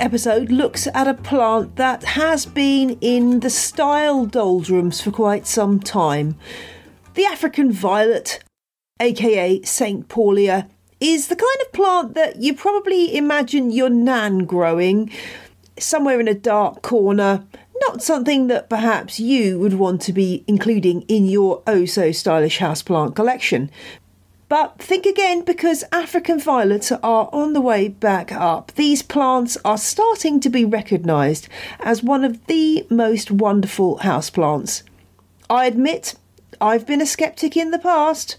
episode looks at a plant that has been in the style doldrums for quite some time. The African violet, aka Saintpaulia, is the kind of plant that you probably imagine your nan growing somewhere in a dark corner. Not something that perhaps you would want to be including in your oh so stylish houseplant collection. But think again because African violets are on the way back up. These plants are starting to be recognised as one of the most wonderful houseplants. I admit I've been a sceptic in the past,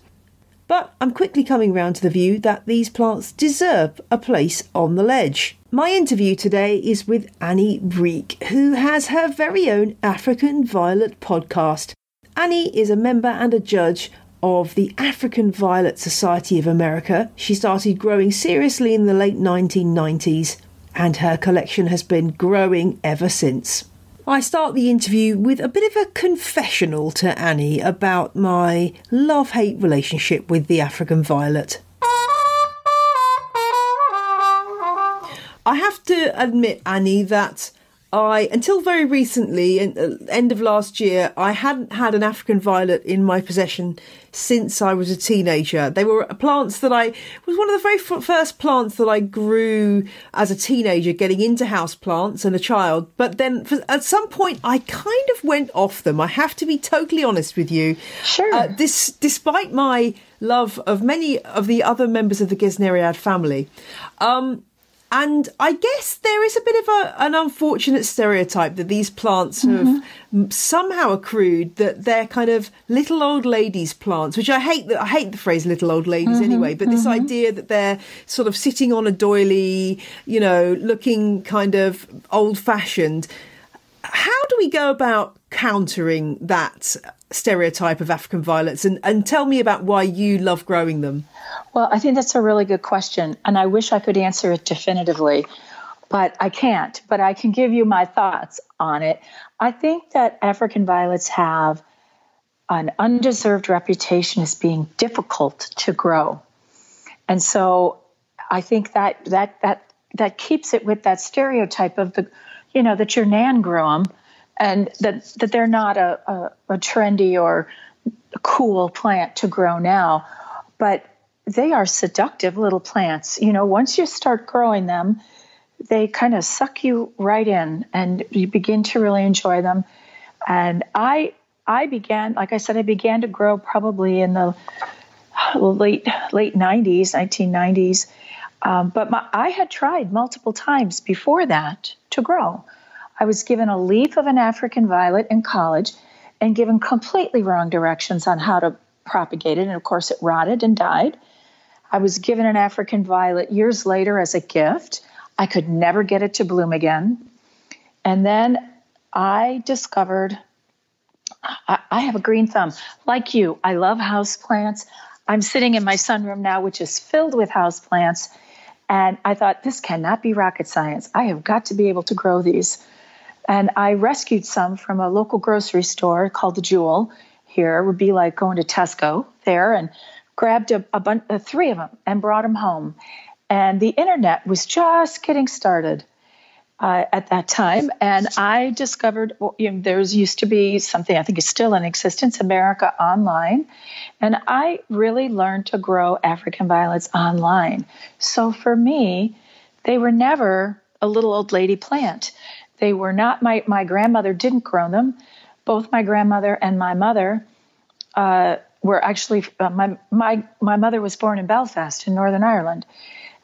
but I'm quickly coming round to the view that these plants deserve a place on the ledge. My interview today is with Annie Rieck, who has her very own African Violet podcast. Annie is a member and a judge of the African Violet Society of America. She started growing seriously in the late 1990s, and her collection has been growing ever since. I start the interview with a bit of a confessional to Annie about my love hate relationship with the African violet. I have to admit, Annie, that I, until very recently, uh, end of last year, I hadn't had an African violet in my possession since I was a teenager. They were plants that I was one of the very first plants that I grew as a teenager, getting into house plants and a child. But then for, at some point, I kind of went off them. I have to be totally honest with you. Sure. Uh, this, despite my love of many of the other members of the Gesneriad family. Um, and I guess there is a bit of a, an unfortunate stereotype that these plants have mm-hmm. somehow accrued that they're kind of little old ladies plants, which I hate. The, I hate the phrase "little old ladies" mm-hmm. anyway. But mm-hmm. this idea that they're sort of sitting on a doily, you know, looking kind of old-fashioned. How do we go about countering that stereotype of African violets? And, and tell me about why you love growing them. Well, I think that's a really good question, and I wish I could answer it definitively, but I can't. But I can give you my thoughts on it. I think that African violets have an undeserved reputation as being difficult to grow. And so I think that that that that keeps it with that stereotype of the you know that your nan grew them and that that they're not a, a, a trendy or cool plant to grow now. But they are seductive little plants. You know, once you start growing them, they kind of suck you right in and you begin to really enjoy them. And I I began, like I said, I began to grow probably in the late late 90s, 1990s. Um, but my, I had tried multiple times before that to grow. I was given a leaf of an African violet in college and given completely wrong directions on how to propagate it. And of course, it rotted and died. I was given an African violet years later as a gift. I could never get it to bloom again. And then I discovered I, have a green thumb. Like you, I love house plants. I'm sitting in my sunroom now, which is filled with house plants. And I thought, this cannot be rocket science. I have got to be able to grow these. And I rescued some from a local grocery store called the Jewel here. It would be like going to Tesco there and grabbed a, a bunch, uh, three of them and brought them home. And the internet was just getting started uh, at that time. And I discovered you know, used to be something I think is still in existence, America Online. And I really learned to grow African violets online. So for me, they were never a little old lady plant. They were not my, my grandmother didn't grow them. Both my grandmother and my mother uh, were actually uh, my my my mother was born in Belfast in Northern Ireland,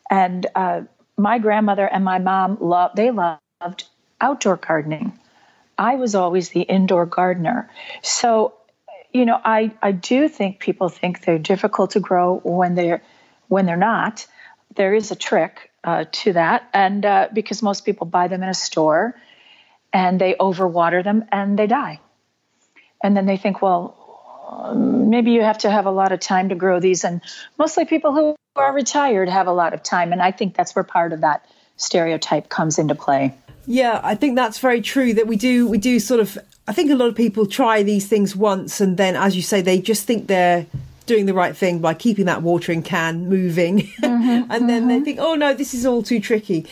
and uh, my grandmother and my mom loved they loved outdoor gardening. I was always the indoor gardener, so you know I I do think people think they're difficult to grow when they're when they're not. There is a trick uh, to that, and uh, because most people buy them in a store, and they overwater them and they die, and then they think, well, maybe you have to have a lot of time to grow these. And mostly people who are retired have a lot of time. And I think that's where part of that stereotype comes into play. Yeah, I think that's very true that we do we do sort of I think a lot of people try these things once and then as you say they just think they're doing the right thing by keeping that watering can moving mm-hmm, and then mm-hmm. they think oh no this is all too tricky.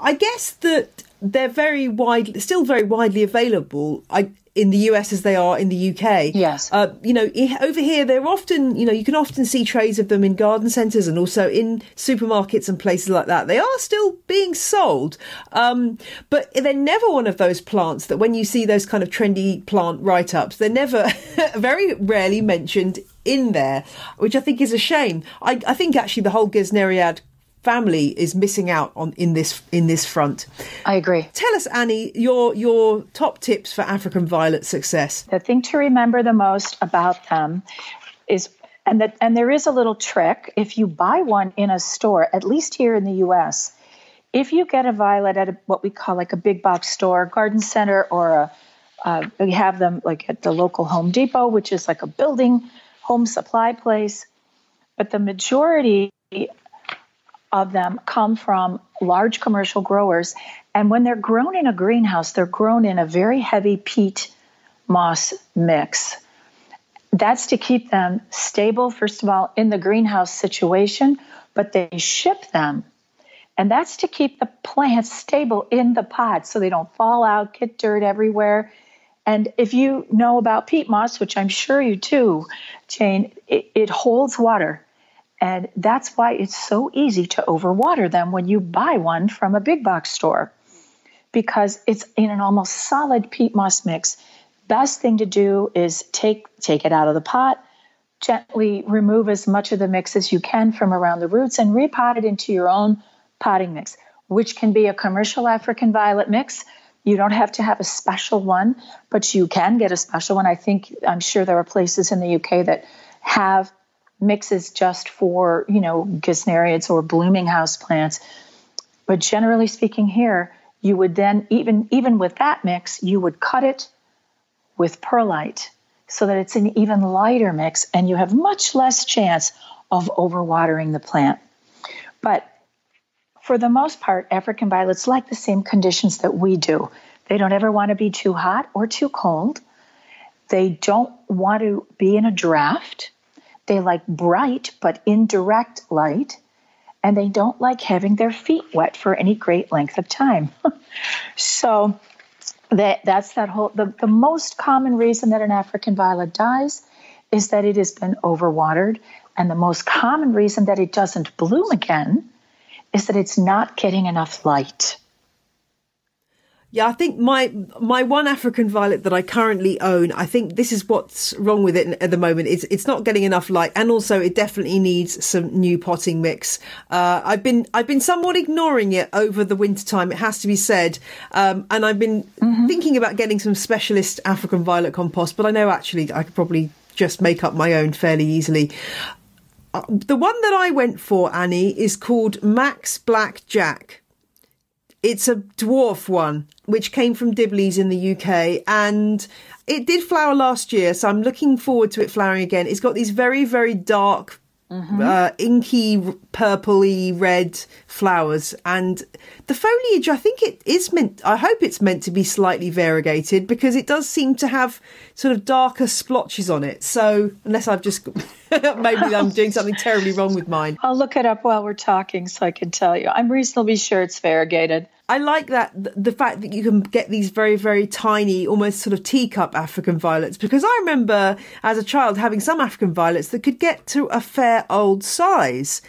I guess that they're very widely, still very widely available. I, in the US as they are in the UK. Yes. Uh, you know, over here they're often, you know, you can often see trays of them in garden centres and also in supermarkets and places like that. They are still being sold, um, but they're never one of those plants that when you see those kind of trendy plant write-ups, they're never, very rarely mentioned in there, which I think is a shame. I, I think actually the whole Gesneriad family is missing out on in this in this front. I agree. Tell us, Annie, your your top tips for African violet success. The thing to remember the most about them is and that and there is a little trick if you buy one in a store, at least here in the US, if you get a violet at a, what we call like a big box store, garden center, or a uh, we have them like at the local Home Depot, which is like a building home supply place. But the majority of them come from large commercial growers. And when they're grown in a greenhouse, they're grown in a very heavy peat moss mix. That's to keep them stable, first of all, in the greenhouse situation, but they ship them. And that's to keep the plants stable in the pot so they don't fall out, get dirt everywhere. And if you know about peat moss, which I'm sure you do, Jane, it, it holds water. And that's why it's so easy to overwater them when you buy one from a big box store because it's in an almost solid peat moss mix. Best thing to do is take take it out of the pot, gently remove as much of the mix as you can from around the roots and repot it into your own potting mix, which can be a commercial African violet mix. You don't have to have a special one, but you can get a special one. I think I'm sure there are places in the UK that have mixes just for, you know, gesneriads or blooming house plants. But generally speaking here, you would then even even with that mix, you would cut it with perlite so that it's an even lighter mix and you have much less chance of overwatering the plant. But for the most part, African violets like the same conditions that we do. They don't ever want to be too hot or too cold. They don't want to be in a draft. They like bright but indirect light, and they don't like having their feet wet for any great length of time. so that that's that whole the, the most common reason that an African violet dies is that it has been overwatered. And the most common reason that it doesn't bloom again is that it's not getting enough light. Yeah, I think my my one African violet that I currently own, I think this is what's wrong with it at the moment. It's it's not getting enough light, and also it definitely needs some new potting mix. Uh, I've been I've been somewhat ignoring it over the winter time. It has to be said, um, and I've been mm-hmm. thinking about getting some specialist African violet compost, but I know actually I could probably just make up my own fairly easily. Uh, the one that I went for, Annie, is called Max Black Jack. It's a dwarf one, which came from Dibley's in the UK, and it did flower last year, so I'm looking forward to it flowering again. It's got these very, very dark Mm-hmm. Uh, inky, purpley red flowers, and the foliage. I think it is meant. I hope it's meant to be slightly variegated because it does seem to have sort of darker splotches on it. So unless I've just maybe I'm doing something terribly wrong with mine. I'll look it up while we're talking so I can tell you. I'm reasonably sure it's variegated. I like that the fact that you can get these very very tiny, almost sort of teacup African violets because I remember as a child having some African violets that could get to a fair old size.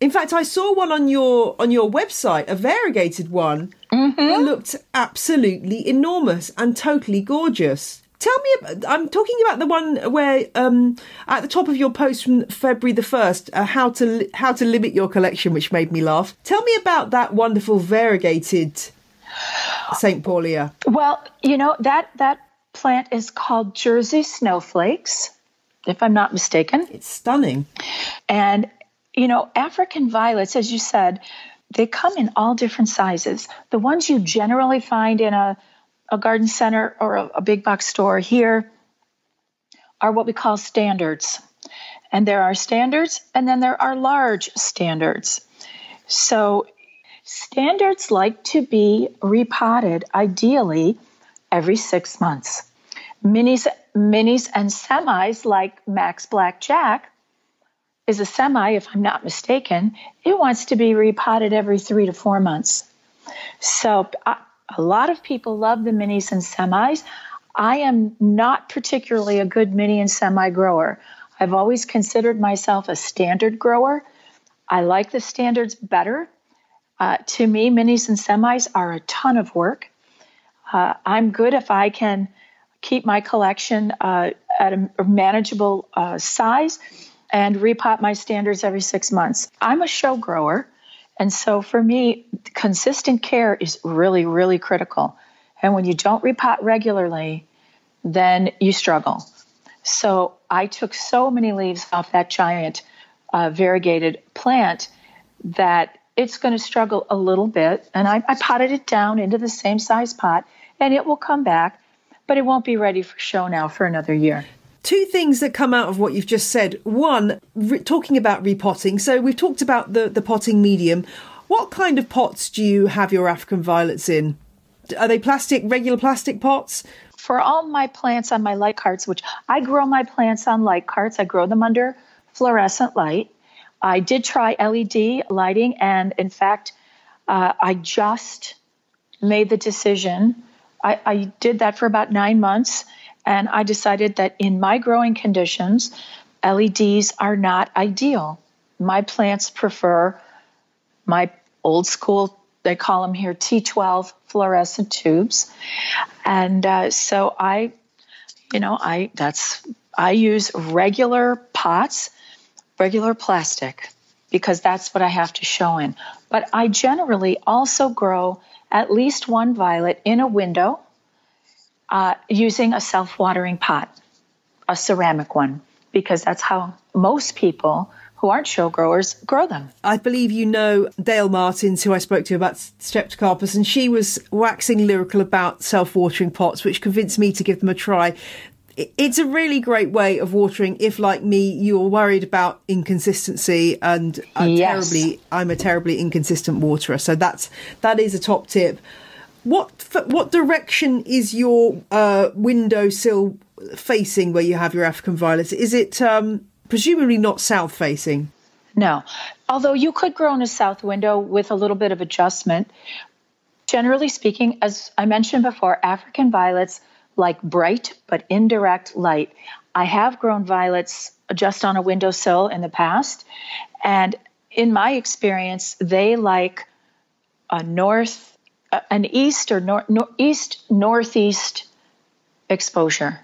In fact, I saw one on your on your website, a variegated one. Mm-hmm. It looked absolutely enormous and totally gorgeous. Tell me, about, I'm talking about the one where um, at the top of your post from February the first, uh, how to how to limit your collection, which made me laugh. Tell me about that wonderful variegated Saintpaulia. Well, you know that that plant is called Jersey snowflakes, if I'm not mistaken. It's stunning, and you know African violets, as you said, they come in all different sizes. The ones you generally find in a a garden center or a, a big box store here are what we call standards. And there are standards, and then there are large standards. So, standards like to be repotted ideally every six months. Minis, minis and semis like Max Black Jack is a semi, if I'm not mistaken, it wants to be repotted every three to four months. So a lot of people love the minis and semis. I am not particularly a good mini and semi grower. I've always considered myself a standard grower. I like the standards better. Uh, to me, minis and semis are a ton of work. Uh, I'm good if I can keep my collection uh, at a manageable uh, size and repot my standards every six months. I'm a show grower, and so for me, consistent care is really, really critical. And when you don't repot regularly, then you struggle. So I took so many leaves off that giant uh, variegated plant that it's going to struggle a little bit. And I, I potted it down into the same size pot, and it will come back, but it won't be ready for show now for another year two things that come out of what you've just said. One, re- talking about repotting. So we've talked about the, the potting medium. What kind of pots do you have your African violets in? Are they plastic, regular plastic pots? For all my plants on my light carts, which I grow my plants on light carts, I grow them under fluorescent light. I did try LED lighting, and in fact, uh, I just made the decision. I, I did that for about nine months and I decided that in my growing conditions, LEDs are not ideal. My plants prefer my old school, they call them here T12 fluorescent tubes. And uh, so I, you know, I, that's, I use regular pots, regular plastic, because that's what I have to show in. But I generally also grow at least one violet in a window uh, using a self watering pot, a ceramic one, because that's how most people who aren't show growers grow them. I believe you know Dale Martens, who I spoke to about Streptocarpus, and she was waxing lyrical about self watering pots, which convinced me to give them a try. It's a really great way of watering if, like me, you're worried about inconsistency and I'm yes. terribly, I'm a terribly inconsistent waterer. So that's that is a top tip. What what direction is your uh, windowsill facing where you have your African violets? Is it um, presumably not south facing? No, although you could grow in a south window with a little bit of adjustment. Generally speaking, as I mentioned before, African violets like bright but indirect light. I have grown violets just on a windowsill in the past, and in my experience, they like a north an east or nor, nor, east northeast exposure.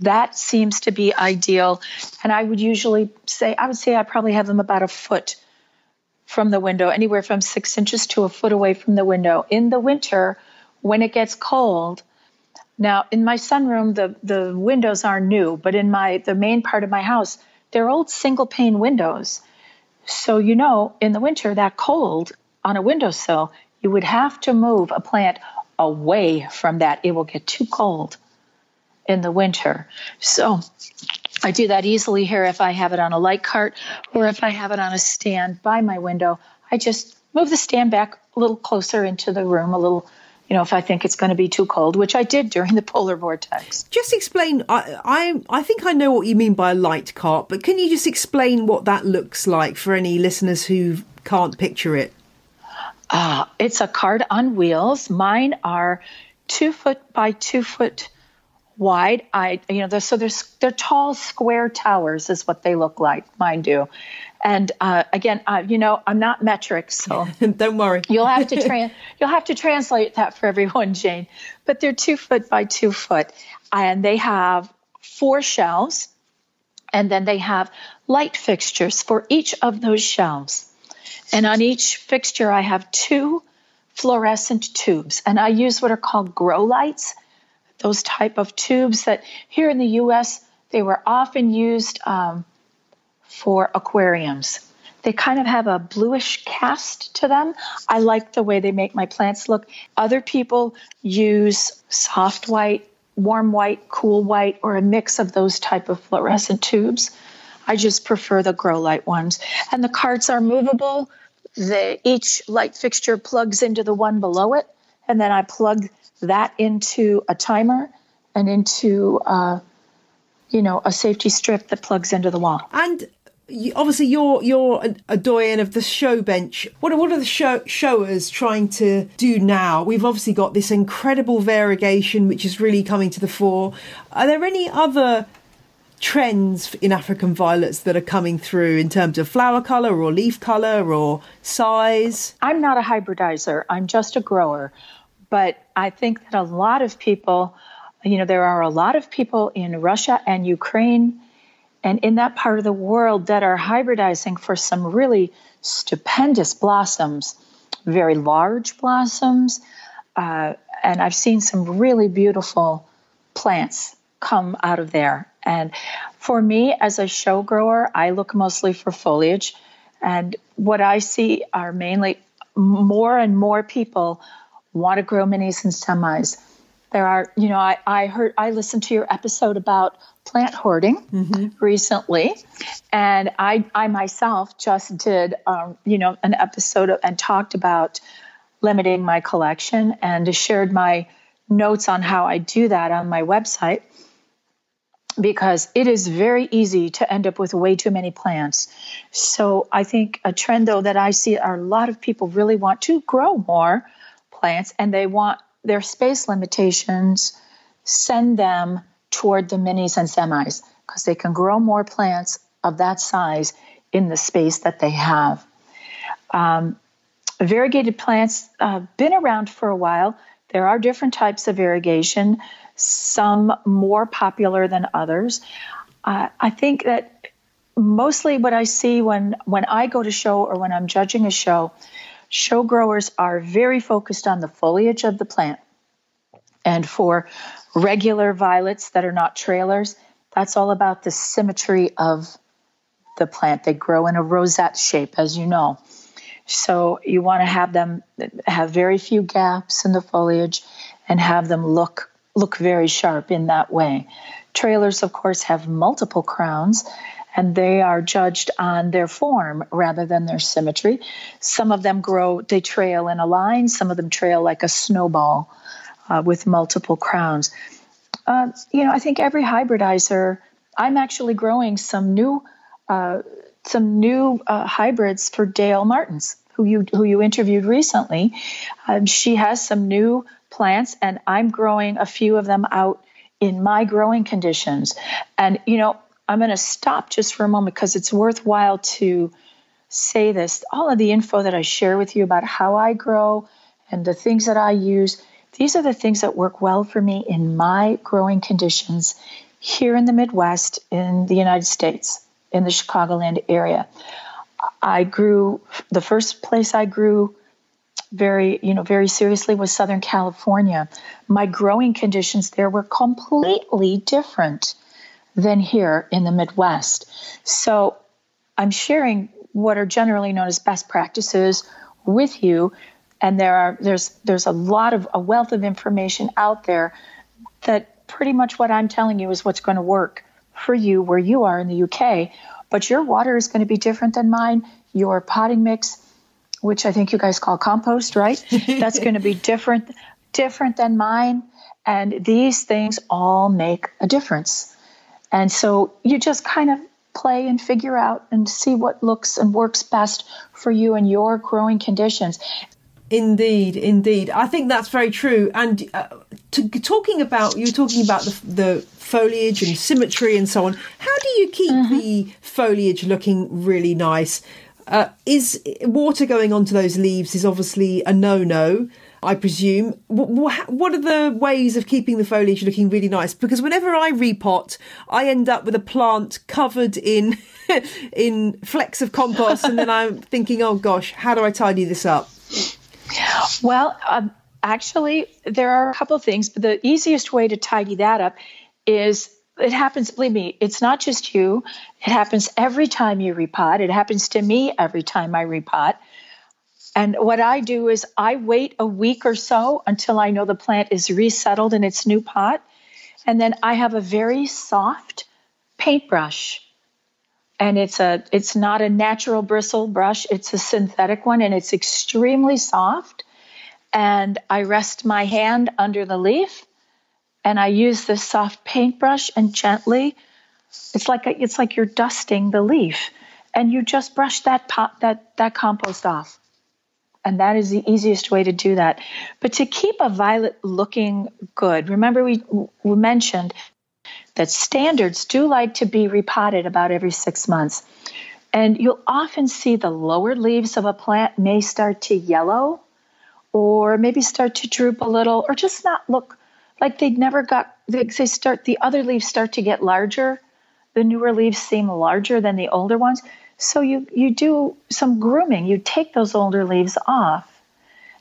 That seems to be ideal. And I would usually say, I would say I probably have them about a foot from the window, anywhere from six inches to a foot away from the window. In the winter, when it gets cold, now in my sunroom, the, the windows are new, but in my the main part of my house, they're old single pane windows. So you know, in the winter, that cold on a windowsill you would have to move a plant away from that. It will get too cold in the winter. So I do that easily here if I have it on a light cart or if I have it on a stand by my window. I just move the stand back a little closer into the room, a little, you know, if I think it's going to be too cold, which I did during the polar vortex. Just explain. I, I, I think I know what you mean by a light cart, but can you just explain what that looks like for any listeners who can't picture it? Uh, it's a cart on wheels. Mine are two foot by two foot wide. I, you know, they're, so they're they're tall square towers is what they look like. Mine do. And uh, again, uh, you know, I'm not metric, so don't worry. you'll have to you'll have to translate that for everyone, Jane. But they're two foot by two foot, and they have four shelves, and then they have light fixtures for each of those shelves. And on each fixture, I have two fluorescent tubes, and I use what are called grow lights. Those type of tubes that here in the U.S. they were often used um, for aquariums. They kind of have a bluish cast to them. I like the way they make my plants look. Other people use soft white, warm white, cool white, or a mix of those type of fluorescent tubes. I just prefer the grow light ones. And the carts are movable. Each light fixture plugs into the one below it, and then I plug that into a timer and into, uh, you know, a safety strip that plugs into the wall. And obviously you're you're a, doyen of the show bench. What are, what are the show, showers trying to do now? We've obviously got this incredible variegation which is really coming to the fore. Are there any other trends in African violets that are coming through in terms of flower color or leaf color or size? I'm not a hybridizer. I'm just a grower. But I think that a lot of people, you know, there are a lot of people in Russia and Ukraine and in that part of the world that are hybridizing for some really stupendous blossoms, very large blossoms. Uh, and I've seen some really beautiful plants come out of there. And for me, as a show grower, I look mostly for foliage. And what I see are mainly more and more people want to grow minis and semis. There are, you know, I, I heard, I listened to your episode about plant hoarding mm-hmm. recently, and I I myself just did um, you know an episode of, and talked about limiting my collection and shared my notes on how I do that on my website because it is very easy to end up with way too many plants. So I think a trend though that I see are a lot of people really want to grow more plants and they want their space limitations send them toward the minis and semis because they can grow more plants of that size in the space that they have. Um, variegated plants uh, been around for a while. There are different types of variegation, some more popular than others. Uh, I think that mostly what I see when when I go to show or when I'm judging a show, show growers are very focused on the foliage of the plant. And for regular violets that are not trailers, that's all about the symmetry of the plant. They grow in a rosette shape, as you know. So you want to have them have very few gaps in the foliage and have them look look very sharp in that way. Trailers, of course, have multiple crowns and they are judged on their form rather than their symmetry. Some of them grow, they trail in a line, some of them trail like a snowball uh, with multiple crowns. Uh, you know, I think every hybridizer. I'm actually growing some new, uh, some new uh, hybrids for Dale Martens, who you who you interviewed recently. Um, she has some new plants, and I'm growing a few of them out in my growing conditions. And you know, I'm going to stop just for a moment because it's worthwhile to say this. All of the info that I share with you about how I grow and the things that I use these are the things that work well for me in my growing conditions here in the Midwest in the United States, in the Chicagoland area. I grew, the first place I grew very, you know, very seriously was Southern California. My growing conditions there were completely different than here in the Midwest. So I'm sharing what are generally known as best practices with you and there are there's there's a lot of a wealth of information out there that pretty much what I'm telling you is what's going to work for you where you are in the UK. But your water is going to be different than mine. Your potting mix, which I think you guys call compost, right? That's going to be different different than mine. And these things all make a difference. And so you just kind of play and figure out and see what looks and works best for you and your growing conditions. Indeed, indeed. I think that's very true. And uh, to, talking about, you are talking about the, the, foliage and symmetry and so on. How do you keep mm-hmm. the foliage looking really nice? Uh, is water going onto those leaves is obviously a no-no. I presume. What are the ways of keeping the foliage looking really nice? Because whenever I repot, I end up with a plant covered in in flecks of compost, and then I'm thinking, oh gosh, how do I tidy this up? Well, um, actually, there are a couple of things, but the easiest way to tidy that up is it happens, believe me, it's not just you. It happens every time you repot. It happens to me every time I repot. And what I do is I wait a week or so until I know the plant is resettled in its new pot. And then I have a very soft paintbrush and it's a it's not a natural bristle brush it's a synthetic one and it's extremely soft and i rest my hand under the leaf and i use this soft paintbrush and gently it's like a, it's like you're dusting the leaf and you just brush that pot, that that compost off. And that is the easiest way to do that. But to keep a violet looking good, remember we, we mentioned that standards do like to be repotted about every six months. And you'll often see the lower leaves of a plant may start to yellow or maybe start to droop a little or just not look like they never got they start the other leaves start to get larger. The newer leaves seem larger than the older ones. So you you do some grooming. You take those older leaves off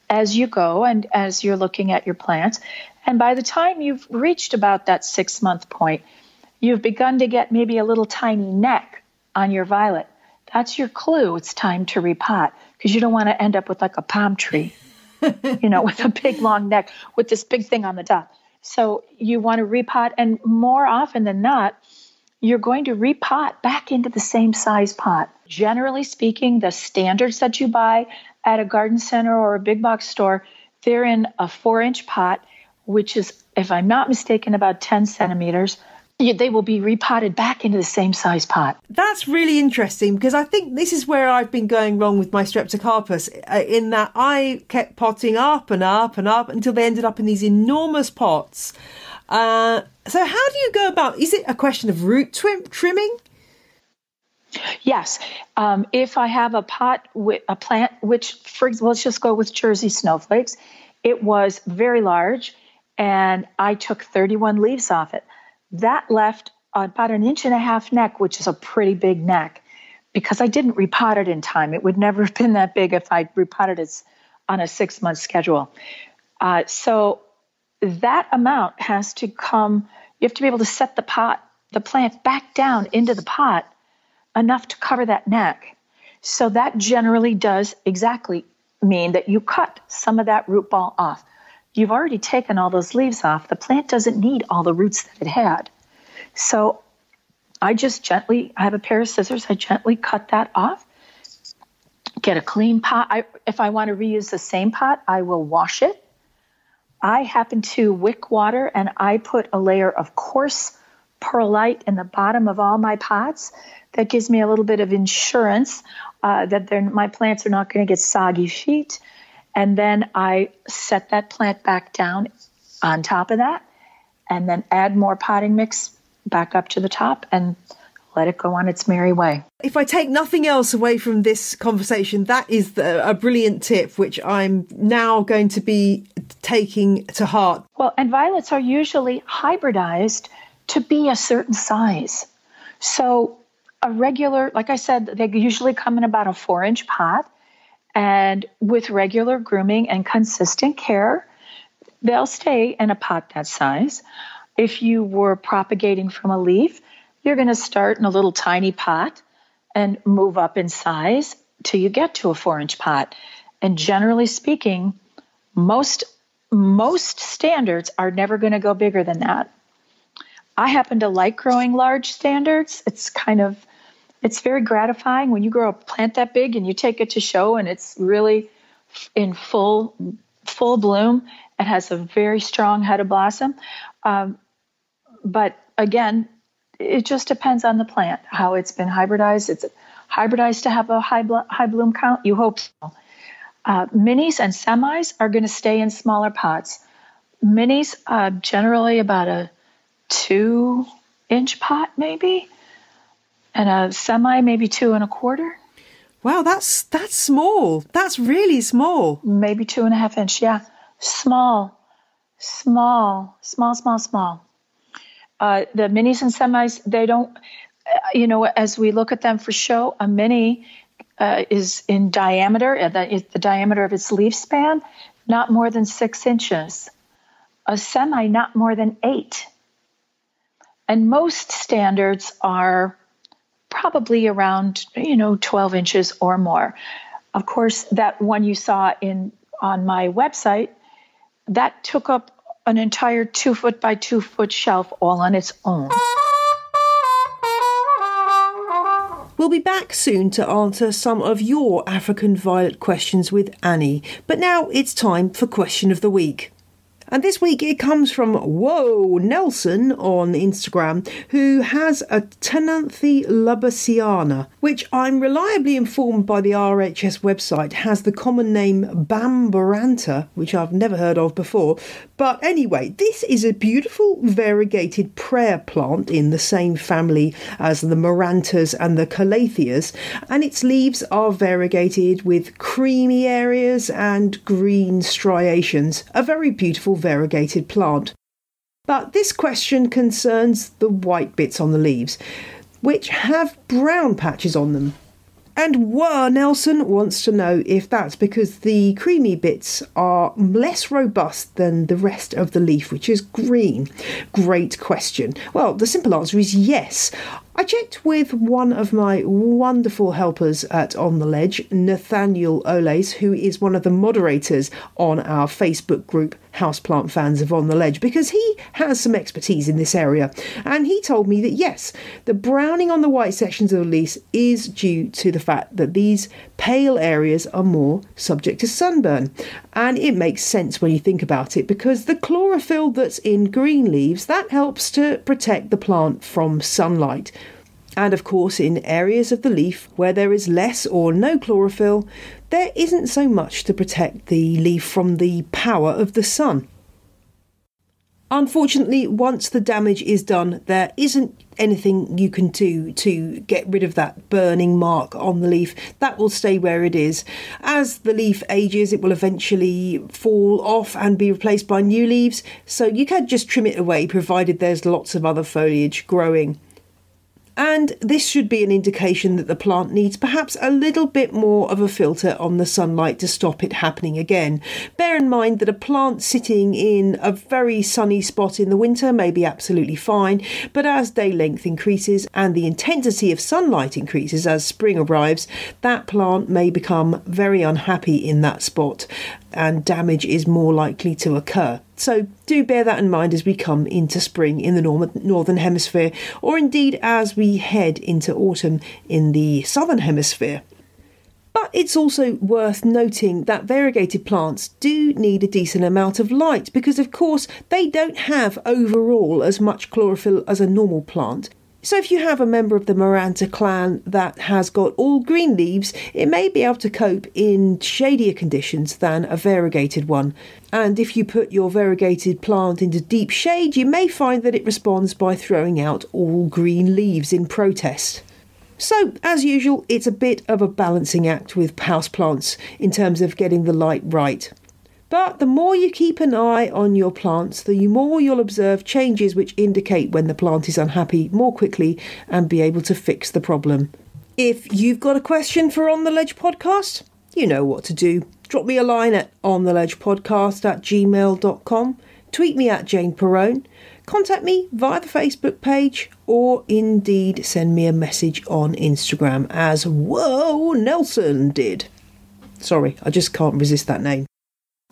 as you go and as you're looking at your plants and by the time you've reached about that 6 month point you've begun to get maybe a little tiny neck on your violet that's your clue it's time to repot because you don't want to end up with like a palm tree you know, with a big long neck with this big thing on the top. So you want to repot, and more often than not, you're going to repot back into the same size pot. Generally speaking, the standards that you buy at a garden center or a big box store, they're in a four inch pot, which is, if I'm not mistaken, about 10 centimeters they will be repotted back into the same size pot. That's really interesting because I think this is where I've been going wrong with my Streptocarpus, uh, in that I kept potting up and up and up until they ended up in these enormous pots. Uh, so, how do you go about? Is it a question of root trim- trimming? Yes. Um, if I have a pot with a plant, which, for let's just go with Jersey snowflakes, it was very large, and I took 31 leaves off it. That left about an inch and a half neck, which is a pretty big neck, because I didn't repot it in time. It would never have been that big if I repotted it on a six month schedule. Uh, so that amount has to come, you have to be able to set the pot, the plant back down into the pot enough to cover that neck. So that generally does exactly mean that you cut some of that root ball off you've already taken all those leaves off. The plant doesn't need all the roots that it had. So I just gently, I have a pair of scissors, I gently cut that off. Get a clean pot. I, if I want to reuse the same pot, I will wash it. I happen to wick water and I put a layer of coarse perlite in the bottom of all my pots. That gives me a little bit of insurance uh, that my plants are not going to get soggy feet. And then I set that plant back down on top of that and then add more potting mix back up to the top and let it go on its merry way. If I take nothing else away from this conversation, that is the, a brilliant tip, which I'm now going to be taking to heart. Well, and violets are usually hybridized to be a certain size. So, a regular, like I said, they usually come in about a four inch pot. And with regular grooming and consistent care, they'll stay in a pot that size. If you were propagating from a leaf, you're going to start in a little tiny pot and move up in size till you get to a four inch pot. And generally speaking, most most standards are never going to go bigger than that. I happen to like growing large standards. It's kind of it's very gratifying when you grow a plant that big and you take it to show and it's really in full full bloom. It has a very strong head of blossom. Um, but again, it just depends on the plant, how it's been hybridized. It's hybridized to have a high, blo- high bloom count. You hope so. Uh, minis and semis are going to stay in smaller pots. Minis, uh, generally about a two inch pot, maybe and a semi maybe two and a quarter. Wow, that's that's small. That's really small. Maybe two and a half inch. Yeah, small, small, small, small, small. Uh, the minis and semis, they don't. Uh, you know, as we look at them for show, a mini uh, is in diameter. Uh, the, the diameter of its leaf span, not more than six inches. A semi, not more than eight. And most standards are probably around you know 12 inches or more. Of course, that one you saw in on my website that took up an entire two foot by two foot shelf all on its own. We'll be back soon to answer some of your African violet questions with Annie, but now it's time for question of the week. And this week it comes from Whoa Nelson on Instagram, who has a Ctenanthe lubbersiana, which I'm reliably informed by the RHS website has the common name Bamburanta, which I've never heard of before. But anyway, this is a beautiful variegated prayer plant in the same family as the Marantas and the Calatheas, and its leaves are variegated with creamy areas and green striations. A very beautiful variegated plant. But this question concerns the white bits on the leaves, which have brown patches on them. And Whoa Nelson wants to know if that's because the creamy bits are less robust than the rest of the leaf, which is green. Great question. Well, the simple answer is yes. I checked with one of my wonderful helpers at On the Ledge, Nathaniel Oles, who is one of the moderators on our Facebook group, Houseplant Fans of On the Ledge, because he has some expertise in this area. And he told me that yes, the browning on the white sections of the leaves is due to the fact that these pale areas are more subject to sunburn. And it makes sense when you think about it because the chlorophyll that's in green leaves that helps to protect the plant from sunlight. And of course, in areas of the leaf where there is less or no chlorophyll, there isn't so much to protect the leaf from the power of the sun. Unfortunately, once the damage is done, there isn't anything you can do to get rid of that burning mark on the leaf. That will stay where it is. As the leaf ages, it will eventually fall off and be replaced by new leaves, so you can just trim it away provided there's lots of other foliage growing and this should be an indication that the plant needs perhaps a little bit more of a filter on the sunlight to stop it happening again. Bear in mind that a plant sitting in a very sunny spot in the winter may be absolutely fine, but as day length increases and the intensity of sunlight increases as spring arrives, that plant may become very unhappy in that spot and damage is more likely to occur. So do bear that in mind as we come into spring in the northern hemisphere, or indeed as we head into autumn in the southern hemisphere. But it's also worth noting that variegated plants do need a decent amount of light because, of course, they don't have overall as much chlorophyll as a normal plant. So, if you have a member of the Maranta clan that has got all green leaves, it may be able to cope in shadier conditions than a variegated one. And if you put your variegated plant into deep shade, you may find that it responds by throwing out all green leaves in protest. So, as usual, it's a bit of a balancing act with houseplants in terms of getting the light right. But the more you keep an eye on your plants, the more you'll observe changes which indicate when the plant is unhappy more quickly and be able to fix the problem. If you've got a question for On the Ledge podcast, you know what to do. Drop me a line at ontheledgepodcast at gmail.com, tweet me at Jane Perrone, contact me via the Facebook page, or indeed send me a message on Instagram as Whoa Nelson did. Sorry, I just can't resist that name.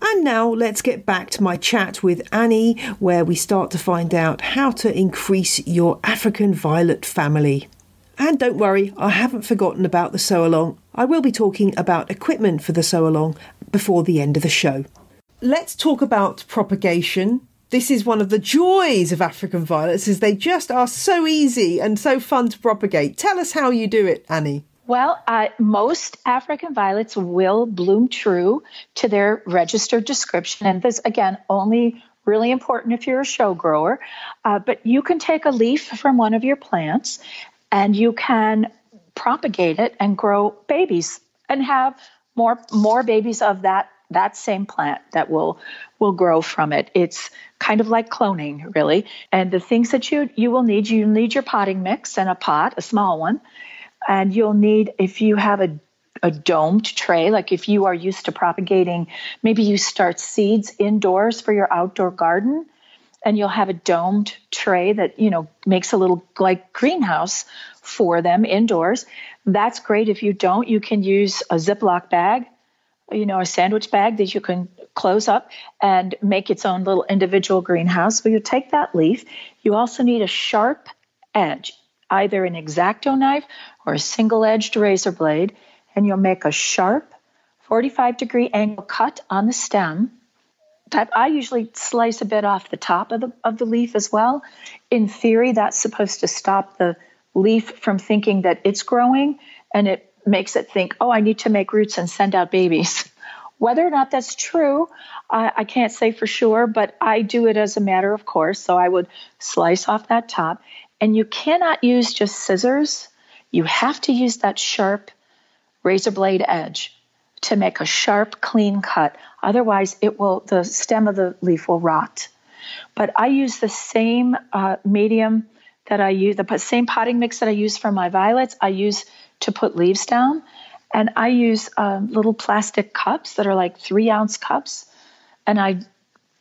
And now let's get back to my chat with Annie, where we start to find out how to increase your African violet family. And don't worry, I haven't forgotten about the sowalong. I will be talking about equipment for the sowalong before the end of the show. Let's talk about propagation. This is one of the joys of African violets, is they just are so easy and so fun to propagate. Tell us how you do it, Annie. Well, uh, most African violets will bloom true to their registered description. And this, again, only really important if you're a show grower. Uh, but you can take a leaf from one of your plants and you can propagate it and grow babies and have more more babies of that that same plant that will will grow from it. It's kind of like cloning, really. And the things that you you will need, you need your potting mix and a pot, a small one and you'll need if you have a a domed tray like if you are used to propagating maybe you start seeds indoors for your outdoor garden and you'll have a domed tray that you know makes a little like greenhouse for them indoors. That's great. If you don't you can use a ziploc bag you know a sandwich bag that you can close up and make its own little individual greenhouse. So you take that leaf. You also need a sharp edge either an X-Acto knife or a single edged razor blade, and you'll make a sharp 45 degree angle cut on the stem I usually slice a bit off the top of the of the leaf as well. In theory, that's supposed to stop the leaf from thinking that it's growing and it makes it think, oh, I need to make roots and send out babies. Whether or not that's true, I, I can't say for sure, but I do it as a matter of course. So I would slice off that top. And you cannot use just scissors, you have to use that sharp razor blade edge to make a sharp, clean cut. Otherwise, it will the stem of the leaf will rot. But I use the same uh, medium that I use, the same potting mix that I use for my violets. I use to put leaves down, and I use um, little plastic cups that are like three ounce cups, and I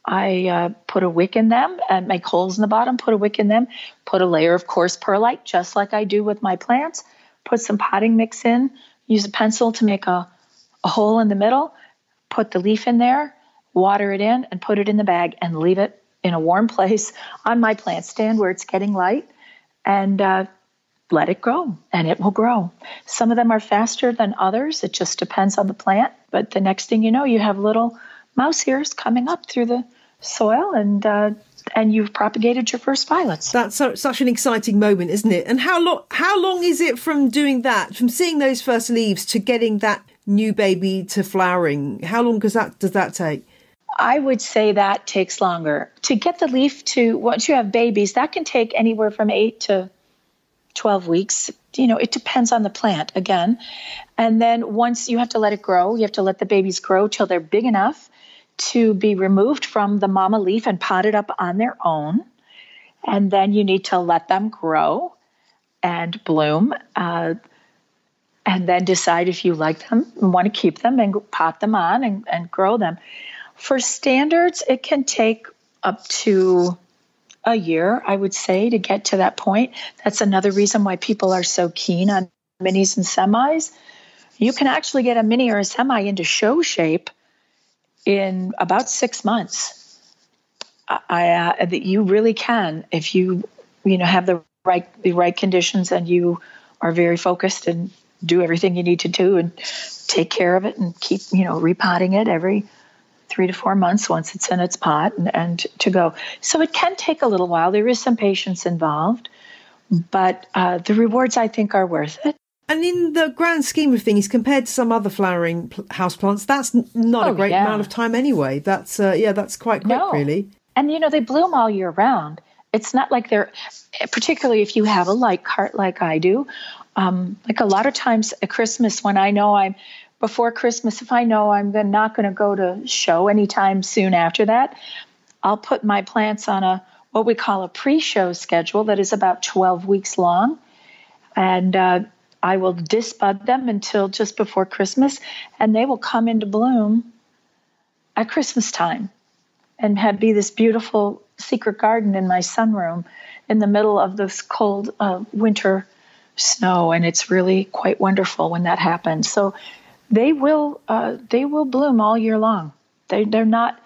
I uh, put a wick in them and make holes in the bottom. Put a wick in them. Put a layer of coarse perlite, just like I do with my plants. Put some potting mix in. Use a pencil to make a a hole in the middle, put the leaf in there, water it in, and put it in the bag and leave it in a warm place on my plant stand where it's getting light and uh, let it grow and it will grow. Some of them are faster than others. It just depends on the plant. But the next thing you know, you have little mouse ears coming up through the soil and uh, and you've propagated your first violets. That's so, such an exciting moment, isn't it? And how long how long is it from doing that, from seeing those first leaves to getting that new baby to flowering? How long does that does that take? I would say that takes longer. To get the leaf to once you have babies, that can take anywhere from 8 to 12 weeks. You know, it depends on the plant again. And then once you have to let it grow, you have to let the babies grow till they're big enough to be removed from the mama leaf and potted up on their own. And then you need to let them grow and bloom. Uh, and then decide if you like them and want to keep them and pot them on and, and grow them. For standards, it can take up to a year, I would say, to get to that point. That's another reason why people are so keen on minis and semis. You can actually get a mini or a semi into show shape in about six months. I, uh, that you really can if you you know have the right the right conditions and you are very focused and do everything you need to do and take care of it and keep, you know, repotting it every three to four months once it's in its pot and, and to go. So it can take a little while. There is some patience involved, but uh, the rewards I think are worth it. And in the grand scheme of things, compared to some other flowering house plants, that's not oh, a great yeah. amount of time anyway. That's uh, yeah, that's quite quick, no. really. And you know, they bloom all year round. It's not like they're, particularly if you have a light cart like I do, um, like a lot of times at Christmas when I know I'm before Christmas, if I know I'm not going to go to show anytime soon after that, I'll put my plants on a what we call a pre-show schedule that is about 12 weeks long, and uh, I will disbud them until just before Christmas, and they will come into bloom at Christmas time, and have be this beautiful secret garden in my sunroom in the middle of this cold uh, winter snow, and it's really quite wonderful when that happens. So they will uh, they will bloom all year long. They they're not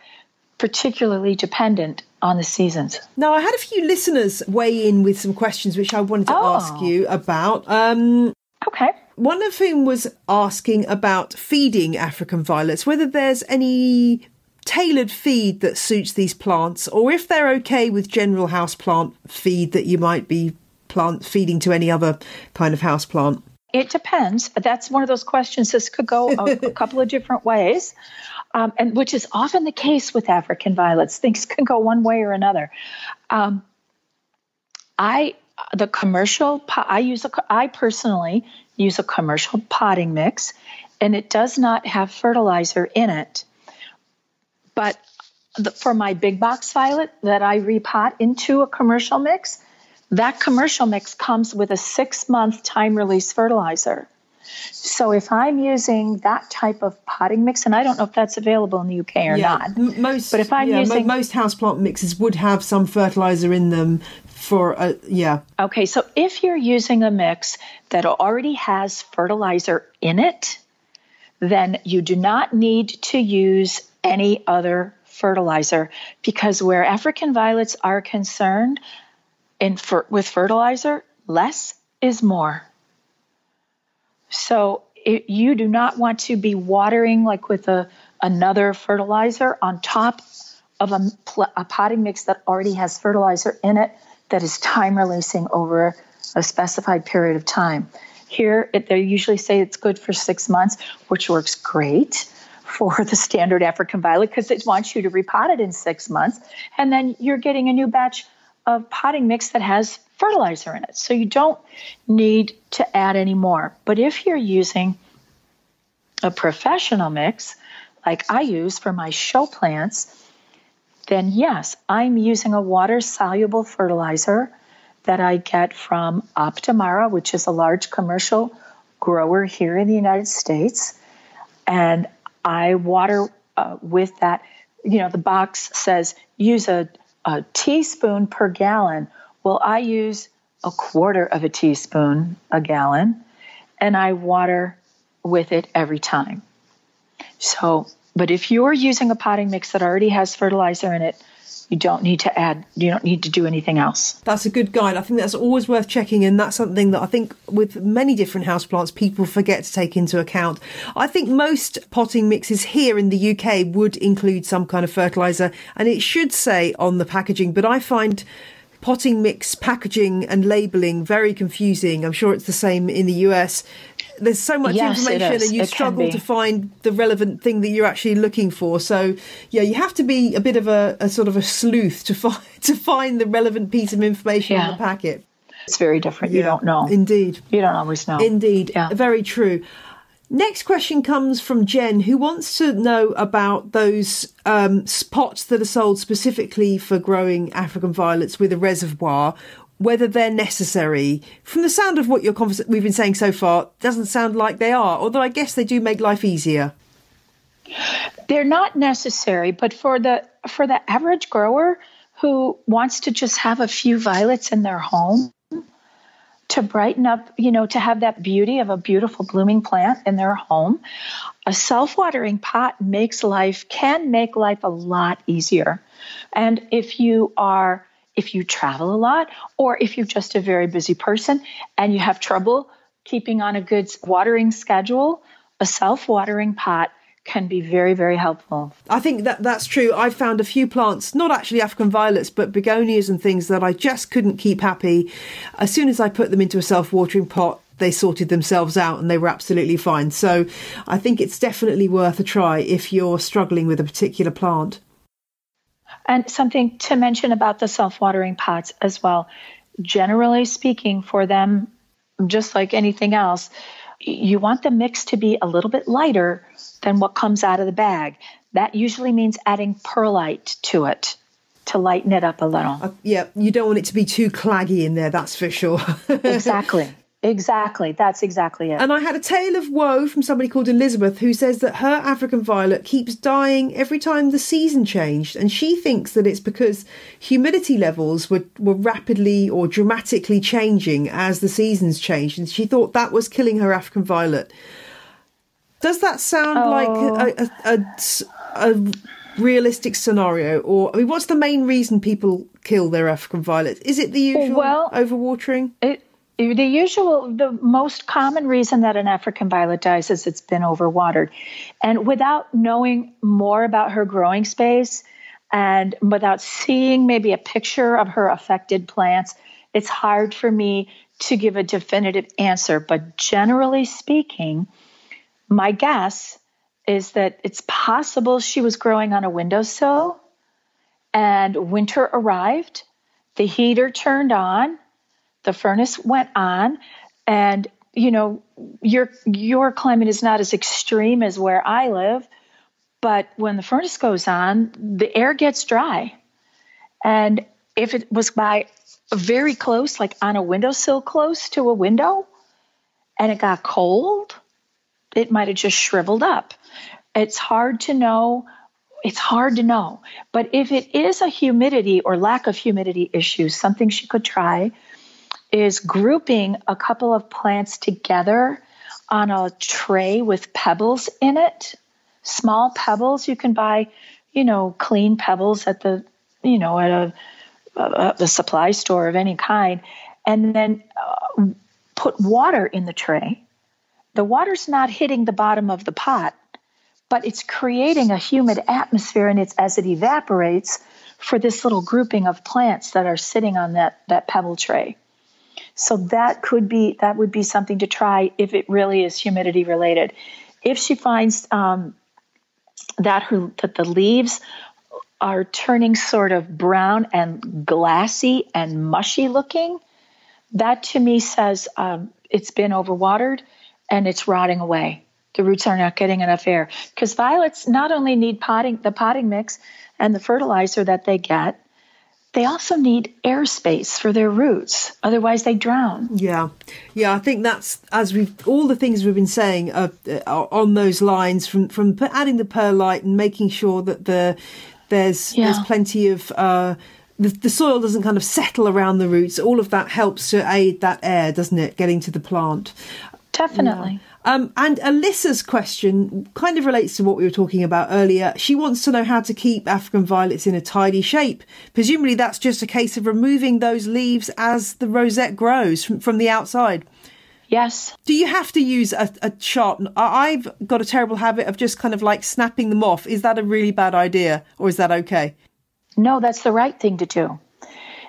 particularly dependent on the seasons. Now, I had a few listeners weigh in with some questions which I wanted to oh. ask you about. Um, okay. One of whom was asking about feeding African violets, whether there's any tailored feed that suits these plants, or if they're okay with general houseplant feed that you might be plant feeding to any other kind of house plant? It depends. That's one of those questions. This could go a, a couple of different ways, um, and which is often the case with African violets. Things can go one way or another. Um, I the commercial pot, I use a I personally use a commercial potting mix, and it does not have fertilizer in it. But the, for my big box violet that I repot into a commercial mix, that commercial mix comes with a six month time release fertilizer. So if I'm using that type of potting mix, and I don't know if that's available in the UK or yeah, not, most but if I'm yeah, using most houseplant mixes would have some fertilizer in them for a yeah. Okay, so if you're using a mix that already has fertilizer in it, then you do not need to use any other fertilizer because where African violets are concerned, in fer- with fertilizer, less is more. So it, you do not want to be watering like with a another fertilizer on top of a, a potting mix that already has fertilizer in it that is time releasing over a specified period of time. Here, it, they usually say it's good for six months, which works great for the standard African violet because it wants you to repot it in six months. And then you're getting a new batch of potting mix that has fertilizer in it. So you don't need to add any more. But if you're using a professional mix, like I use for my show plants, then yes, I'm using a water soluble fertilizer that I get from Optimara, which is a large commercial grower here in the United States. And I water uh, with that. You know, the box says use a, a teaspoon per gallon. Well, I use a quarter of a teaspoon a gallon, and I water with it every time. So, but if you're using a potting mix that already has fertilizer in it, you don't need to add you don't need to do anything else. That's a good guide. I think that's always worth checking and that's something that i think with many different houseplants people forget to take into account. I think most potting mixes here in the uk would include some kind of fertilizer and it should say on the packaging but i find potting mix packaging and labeling very confusing. I'm sure it's the same in the us there's so much yes, information and you it struggle to find the relevant thing that you're actually looking for. So yeah you have to be a bit of a, a sort of a sleuth to find to find the relevant piece of information yeah. in the packet. It's very different. Yeah, you don't know. indeed. You don't always know. Indeed. Yeah. very true Next question comes from Jen, who wants to know about those um, spots that are sold specifically for growing African violets with a reservoir whether they're necessary. From the sound of what your we've been saying so far, doesn't sound like they are. Although I guess they do make life easier. They're not necessary, but for the for the average grower who wants to just have a few violets in their home to brighten up, you know, to have that beauty of a beautiful blooming plant in their home, a self-watering pot makes life can make life a lot easier. And if you are if you travel a lot or if you're just a very busy person and you have trouble keeping on a good watering schedule, a self watering pot can be very, very helpful. I think that that's true. I've found a few plants, not actually African violets, but begonias and things that I just couldn't keep happy. As soon as I put them into a self watering pot, they sorted themselves out and they were absolutely fine. So I think it's definitely worth a try if you're struggling with a particular plant. And something to mention about the self watering pots as well. Generally speaking, for them, just like anything else, you want the mix to be a little bit lighter than what comes out of the bag. That usually means adding perlite to it to lighten it up a little. Uh, yeah, you don't want it to be too claggy in there, that's for sure. exactly. Exactly. That's exactly it. And I had a tale of woe from somebody called Elizabeth who says that her African violet keeps dying every time the season changed. And she thinks that it's because humidity levels were, were rapidly or dramatically changing as the seasons changed. And she thought that was killing her African violet. Does that sound oh. like a, oh. a, a, a realistic scenario or i mean what's the main reason people kill their african violet is it the usual well, overwatering it the usual, the most common reason that an African violet dies is it's been overwatered. And without knowing more about her growing space and without seeing maybe a picture of her affected plants, it's hard for me to give a definitive answer. But generally speaking, my guess is that it's possible she was growing on a windowsill and winter arrived, the heater turned on the furnace went on. And you know your your climate is not as extreme as where I live but when the furnace goes on the air gets dry. And if it was by very close like on a windowsill close to a window and it got cold it might have just shriveled up. It's hard to know it's hard to know. But if it is a humidity or lack of humidity issue something she could try is grouping a couple of plants together on a tray with pebbles in it. Small pebbles. You can buy, you know, clean pebbles at the, you know, at a, a, a supply store of any kind, and then uh, put water in the tray. The water's not hitting the bottom of the pot, but it's creating a humid atmosphere and it's as it evaporates for this little grouping of plants that are sitting on that, that pebble tray. So that could be that would be something to try if it really is humidity related. If she finds um, that her that the leaves are turning sort of brown and glassy and mushy looking, that to me says um, it's been overwatered and it's rotting away. The roots are not getting enough air because violets not only need potting the potting mix and the fertilizer that they get, they also need airspace for their roots. Otherwise, they drown. Yeah, yeah. I think that's as we've all the things we've been saying are, uh, on those lines from from adding the perlite and making sure that the there's yeah. there's plenty of. Uh, the, the soil doesn't kind of settle around the roots. All of that helps to aid that air, doesn't it, getting to the plant? Definitely. Yeah. Um, and Alyssa's question kind of relates to what we were talking about earlier. She wants to know how to keep African violets in a tidy shape. Presumably, that's just a case of removing those leaves as the rosette grows from, from the outside. Yes. Do you have to use a, a sharp? I've got a terrible habit of just kind of like snapping them off. Is that a really bad idea, or is that okay? No, that's the right thing to do.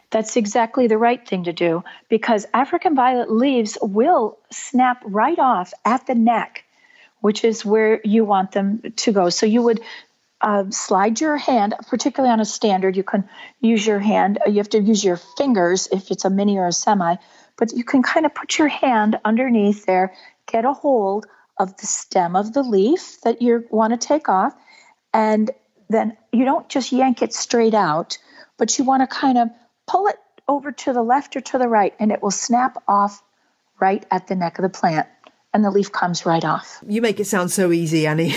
That's exactly the right thing to do because African violet leaves will snap right off at the neck, which is where you want them to go. So you would uh, slide your hand, particularly on a standard, you can use your hand. You have to use your fingers if it's a mini or a semi, but you can kind of put your hand underneath there, get a hold of the stem of the leaf that you want to take off, and then you don't just yank it straight out, but you want to kind of pull it over to the left or to the right, and it will snap off right at the neck of the plant, and the leaf comes right off. You make it sound so easy, Annie.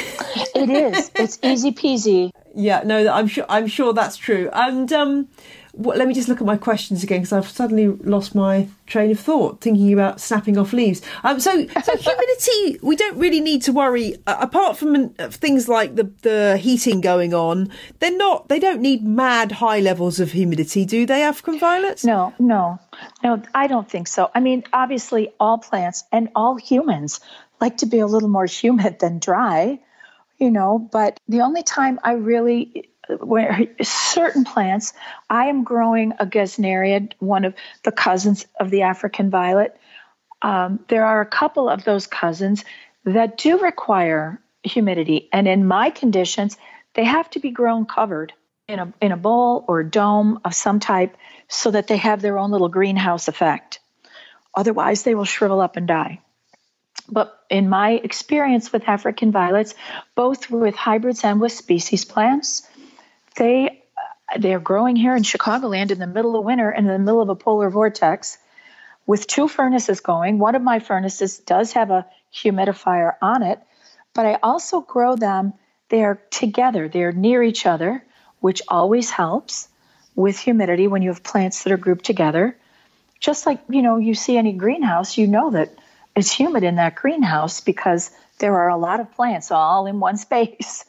it is. It's easy peasy. Yeah, no, I'm sure. I'm sure that's true. And um, what, let me just look at my questions again because I've suddenly lost my train of thought thinking about snapping off leaves. Um, so, so humidity, we don't really need to worry. Uh, apart from uh, things like the the heating going on, they're not. They don't need mad high levels of humidity, do they, African violets? No, no, no. I don't think so. I mean, obviously, all plants and all humans like to be a little more humid than dry you know but the only time i really where certain plants, I am growing a gesneria, one of the cousins of the African violet. Um, there are a couple of those cousins that do require humidity, and in my conditions, they have to be grown covered in a in a bowl or a dome of some type, so that they have their own little greenhouse effect. Otherwise, they will shrivel up and die. But in my experience with African violets, both with hybrids and with species plants, they they're growing here in Chicagoland in the middle of winter and in the middle of a polar vortex with two furnaces going. One of my furnaces does have a humidifier on it, but I also grow them. They're together, they're near each other, which always helps with humidity when you have plants that are grouped together. Just like, you know, you see any greenhouse, you know that it's humid in that greenhouse because there are a lot of plants all in one space.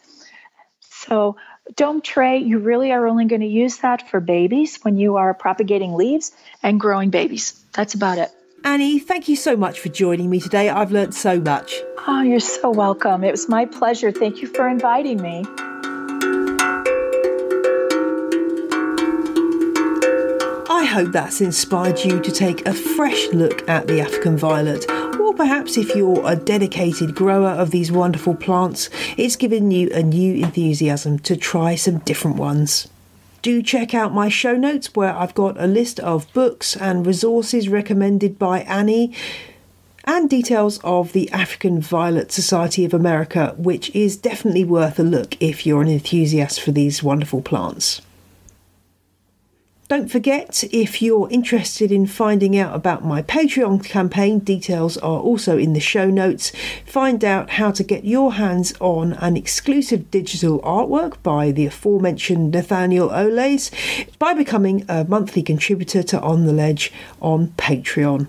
So dome tray, you really are only going to use that for babies when you are propagating leaves and growing babies. That's about it. Annie, thank you so much for joining me today. I've learned so much. Oh, you're so welcome. It was my pleasure. Thank you for inviting me. I hope that's inspired you to take a fresh look at the African violet perhaps if you're a dedicated grower of these wonderful plants, it's given you a new enthusiasm to try some different ones. Do check out my show notes where I've got a list of books and resources recommended by Annie and details of the African Violet Society of America, which is definitely worth a look if you're an enthusiast for these wonderful plants. Don't forget, if you're interested in finding out about my Patreon campaign, details are also in the show notes. Find out how to get your hands on an exclusive digital artwork by the aforementioned Nathaniel Oles by becoming a monthly contributor to On the Ledge on Patreon.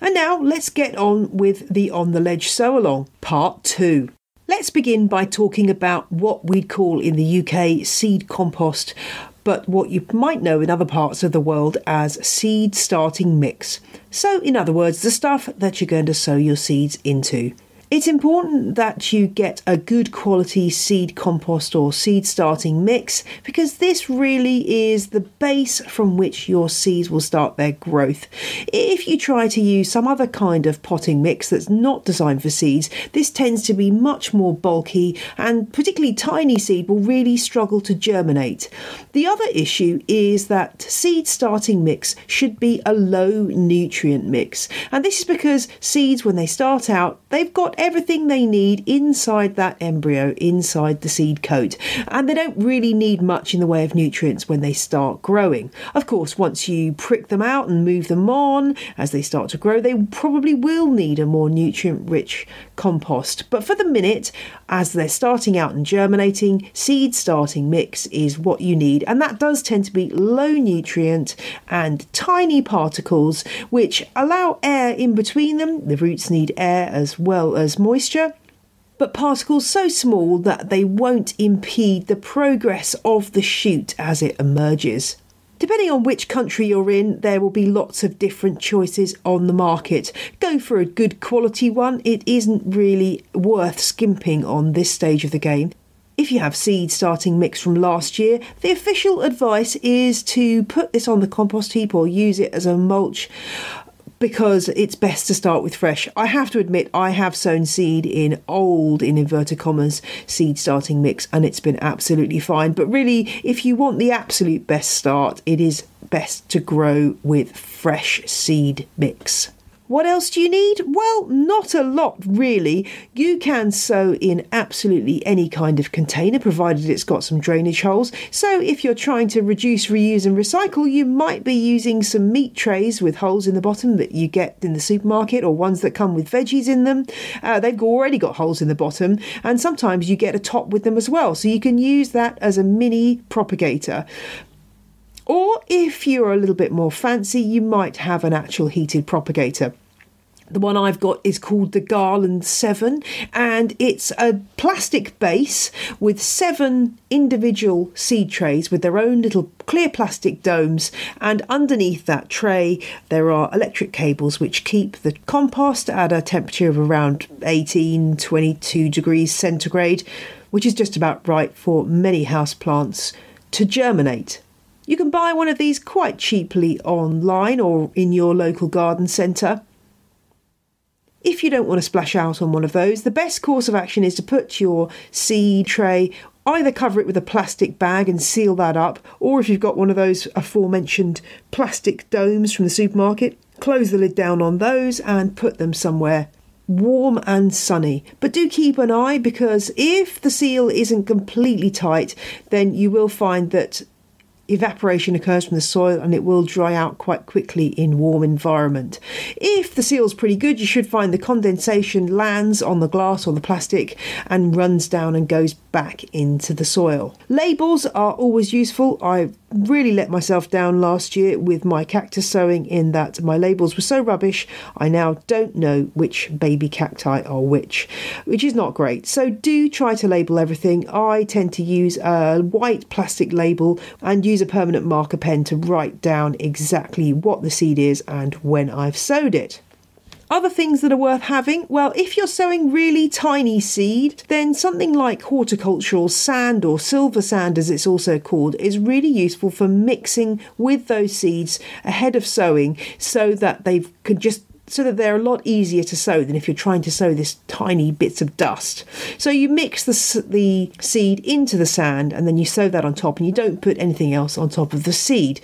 And now let's get on with the On the Ledge Sow Along, Part 2. Let's begin by talking about what we'd call in the UK seed compost, but what you might know in other parts of the world as seed starting mix. So, in other words, the stuff that you're going to sow your seeds into. It's important that you get a good quality seed compost or seed starting mix because this really is the base from which your seeds will start their growth. If you try to use some other kind of potting mix that's not designed for seeds, this tends to be much more bulky and particularly tiny seed will really struggle to germinate. The other issue is that seed starting mix should be a low nutrient mix, and this is because seeds, when they start out, they've got everything they need inside that embryo, inside the seed coat, and they don't really need much in the way of nutrients when they start growing. Of course, once you prick them out and move them on as they start to grow, they probably will need a more nutrient rich compost. But for the minute, as they're starting out and germinating, seed starting mix is what you need, and that does tend to be low nutrient and tiny particles which allow air in between them. The roots need air as well as moisture but particles so small that they won't impede the progress of the shoot as it emerges. Depending on which country you're in, there will be lots of different choices on the market. Go for a good quality one, it isn't really worth skimping on this stage of the game. If you have seed starting mix from last year, the official advice is to put this on the compost heap or use it as a mulch because it's best to start with fresh. I have to admit, I have sown seed in old, in inverted commas, seed starting mix, and it's been absolutely fine. But really, if you want the absolute best start, it is best to grow with fresh seed mix. What else do you need? Well, not a lot really. You can sow in absolutely any kind of container provided it's got some drainage holes. So if you're trying to reduce, reuse and recycle, you might be using some meat trays with holes in the bottom that you get in the supermarket or ones that come with veggies in them. Uh, they've already got holes in the bottom and sometimes you get a top with them as well. So you can use that as a mini propagator. Or if you're a little bit more fancy, you might have an actual heated propagator. The one I've got is called the Garland 7, and it's a plastic base with seven individual seed trays with their own little clear plastic domes. And underneath that tray, there are electric cables which keep the compost at a temperature of around 18 22 degrees centigrade, which is just about right for many house plants to germinate. You can buy one of these quite cheaply online or in your local garden centre. If you don't want to splash out on one of those, the best course of action is to put your seed tray either cover it with a plastic bag and seal that up, or if you've got one of those aforementioned plastic domes from the supermarket, close the lid down on those and put them somewhere warm and sunny. But do keep an eye because if the seal isn't completely tight, then you will find that evaporation occurs from the soil and it will dry out quite quickly in warm environment. If the seal's pretty good, you should find the condensation lands on the glass or the plastic and runs down and goes back into the soil. Labels are always useful. I really let myself down last year with my cactus sowing in that my labels were so rubbish I now don't know which baby cacti are which, which is not great. So do try to label everything. I tend to use a white plastic label and use a permanent marker pen to write down exactly what the seed is and when I've sowed it. Other things that are worth having? Well, if you're sowing really tiny seed, then something like horticultural sand or silver sand, as it's also called, is really useful for mixing with those seeds ahead of sowing so that they could just so that they're a lot easier to sow than if you're trying to sow this tiny bits of dust. So you mix the, the seed into the sand and then you sow that on top and you don't put anything else on top of the seed.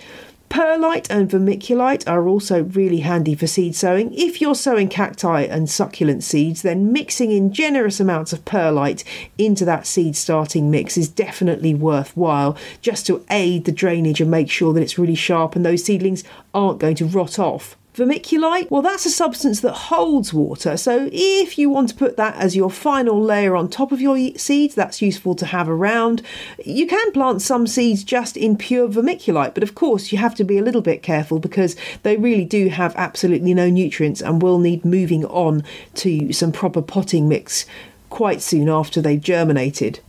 Perlite and vermiculite are also really handy for seed sowing. If you're sowing cacti and succulent seeds, then mixing in generous amounts of perlite into that seed starting mix is definitely worthwhile just to aid the drainage and make sure that it's really sharp and those seedlings aren't going to rot off. Vermiculite, well, that's a substance that holds water. So, if you want to put that as your final layer on top of your seeds, that's useful to have around. You can plant some seeds just in pure vermiculite, but of course, you have to be a little bit careful because they really do have absolutely no nutrients and will need moving on to some proper potting mix quite soon after they've germinated.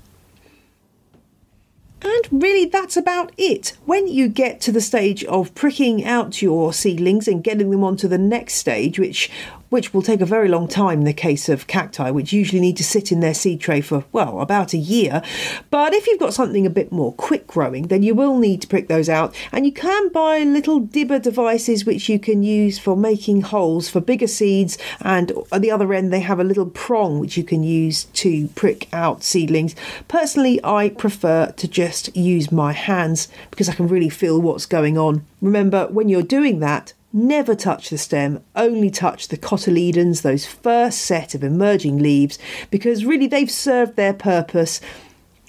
And really, that's about it. When you get to the stage of pricking out your seedlings and getting them onto the next stage, which which will take a very long time in the case of cacti, which usually need to sit in their seed tray for, well, about a year. But if you've got something a bit more quick growing, then you will need to prick those out. And you can buy little dibber devices which you can use for making holes for bigger seeds. And at the other end, they have a little prong which you can use to prick out seedlings. Personally, I prefer to just use my hands because I can really feel what's going on. Remember, when you're doing that, Never touch the stem, only touch the cotyledons, those first set of emerging leaves, because really they've served their purpose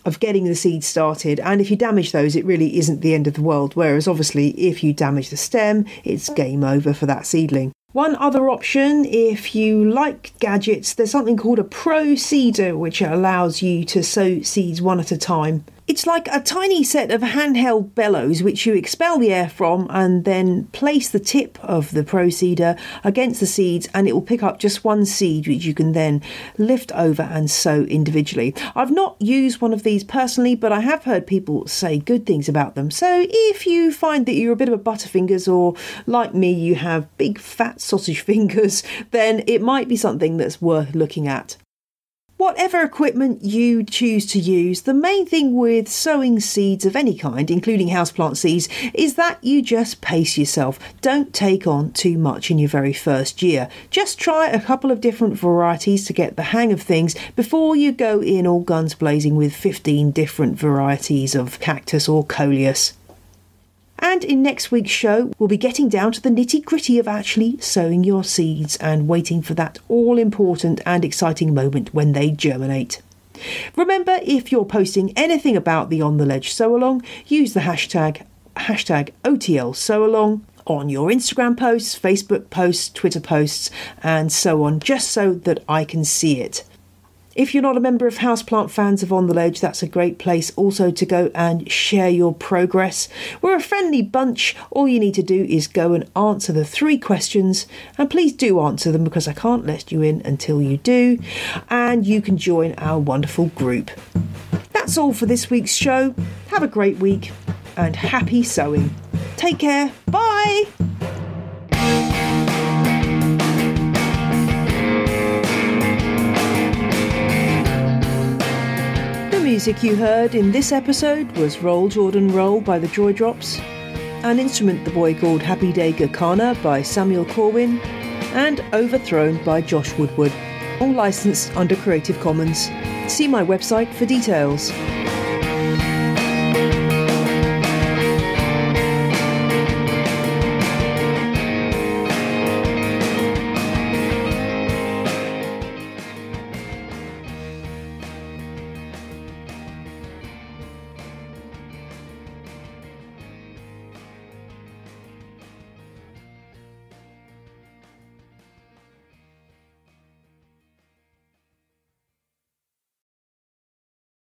of getting the seed started. And if you damage those, it really isn't the end of the world. Whereas, obviously, if you damage the stem, it's game over for that seedling. One other option, if you like gadgets, there's something called a pro seeder, which allows you to sow seeds one at a time. It's like a tiny set of handheld bellows which you expel the air from and then place the tip of the Proseeder against the seeds and it will pick up just one seed which you can then lift over and sow individually. I've not used one of these personally but I have heard people say good things about them. So if you find that you're a bit of a butterfingers or like me you have big fat sausage fingers then it might be something that's worth looking at. Whatever equipment you choose to use, the main thing with sowing seeds of any kind, including houseplant seeds, is that you just pace yourself. Don't take on too much in your very first year. Just try a couple of different varieties to get the hang of things before you go in all guns blazing with 15 different varieties of cactus or coleus. And in next week's show, we'll be getting down to the nitty gritty of actually sowing your seeds and waiting for that all important and exciting moment when they germinate. Remember, if you're posting anything about the On the Ledge Sow Along, use the hashtag hashtag OTL Sow Along on your Instagram posts, Facebook posts, Twitter posts, and so on, just so that I can see it. If you're not a member of Houseplant Fans of On the Ledge, that's a great place also to go and share your progress. We're a friendly bunch. All you need to do is go and answer the three questions, and please do answer them because I can't let you in until you do, and you can join our wonderful group. That's all for this week's show. Have a great week and happy sowing. Take care. Bye. Music you heard in this episode was Roll Jordan Roll by the Joy Drops, an instrument the boy called Happy Day Gakana by Samuel Corwin, and Overthrown by Josh Woodward, all licensed under Creative Commons. See my website for details.